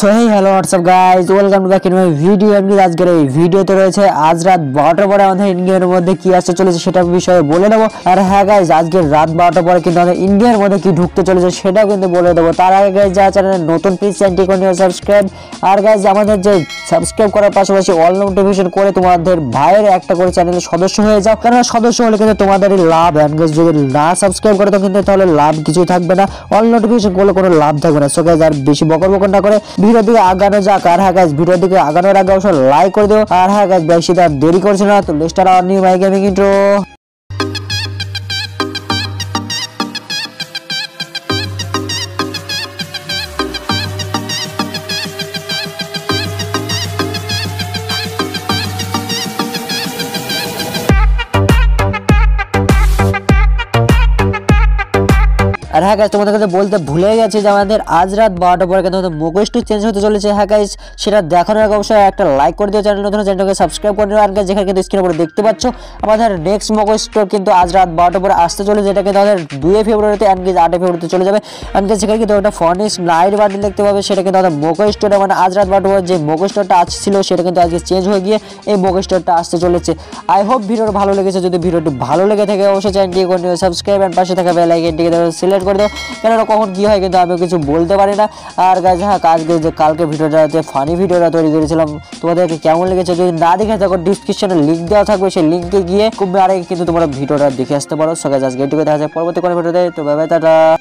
So hey hello what's up guys welcome to back in my video এমনি আজকের এই ভিডিওতে রয়েছে আজ রাত বারোটার পরে আমাদের ইন্ডিয়ার মধ্যে কি আসতে চলেছে সেটার বিষয়ে বলে দেবো। আর হ্যাঁ গাইজ আজকের রাত বারোটার পরে কিন্তু আমাদের ইন্ডিয়ার মধ্যে কি ঢুকতে চলেছে সেটাও কিন্তু বলে দেবো। তার আগে গাইজ যা চ্যানেলে নতুন প্লিজ চ্যানেলটি করে নিও সাবস্ক্রাইব আর গাইজ আমাদের যে সাবস্ক্রাইব করার পাশাপাশি অল নোটিফিকেশন করে তোমাদের ভাইয়ের একটা করে চ্যানেলের সদস্য হয়ে যাও। কেননা সদস্য হলে কিন্তু তোমাদেরই লাভ। অ্যান্ড গাইজ যদি না সাবস্ক্রাইব করে তো কিন্তু তাহলে লাভ কিছুই থাকবে না। অল নোটিফিকেশন করলে কোনো লাভ থাকবে না। সো গাইজ আর বেশি বকর বকর না করে। ভিডিওর দিকে আগানো যাক, আর হ্যাঁ গাইজ ভিডিও দিকে আগানোর আগে অবশ্যই লাইক করে দিও। আর হ্যাঁ গাইজ বেশি দেরি করছে না, তো let's start new my gaming intro আর হ্যাঁ গাইজ তোমাদের কাছে বলতে ভুলে গেছি যে আমাদের আজ রাত বারোটা পরে কিন্তু আমাদের মুখোশটু চেঞ্জ হতে চলেছে। হ্যাঁ গাইজ সেটা দেখানোর আগে অবশ্যই একটা লাইক করে দিও চ্যানেল নতুন চ্যানেলকে সাবস্ক্রাইব করে নিও। আর guys, যেখানে কিন্তু স্ক্রিনের উপরে দেখতে পাচ্ছ আমাদের নেক্সট মুখোশ কিন্তু আজ রাত বারোটা পরে আসতে চলেছে যেটা কিন্তু আমাদের দুই ফেব্রুয়ারিতে অ্যান্ড গেজ আটই ফেব্রুয়ারিতে চলে যাবে। অ্যান্ড guys, যেখানে কিন্তু একটা ফনিস নাইট বান্ডিল দেখতে পাবে সেটা কিন্তু আমাদের মুখোশ মানে আজ রাত বারোটা পরে যে মুখোশ আসছিল সেটা কিন্তু আজকে চেঞ্জ হয়ে গিয়ে এই মুখোশ আসতে চলেছে। আই হোপ ভিডিওটা ভালো লেগেছে। যদি ভিডিওটি ভালো লেগে থাকে অবশ্যই চ্যানেলটি সাবস্ক্রাইব অ্যান্ড পাশে থাকা বেল আইকনটিকে সিলেক্ট করে দাও কেননা কখন কী হয় কিন্তু আমি কিছু বলতে পারি না। আর গাছ হ্যাঁ কাজকে যে কালকে ভিডিওটা, যে ফানি ভিডিওটা তৈরি করেছিলাম, তোমাদেরকে কেমন লেগেছে যদি না দেখে থাকো ডিসক্রিপশনে লিঙ্ক দেওয়া থাকবে। সেই লিঙ্কে গিয়ে খুব আরে কিন্তু তোমরা ভিডিওটা দেখে আসতে পারো। সকাল আজকে এটুকু দেখা যায় পরবর্তী কোনো ভিডিওতে। তো বাই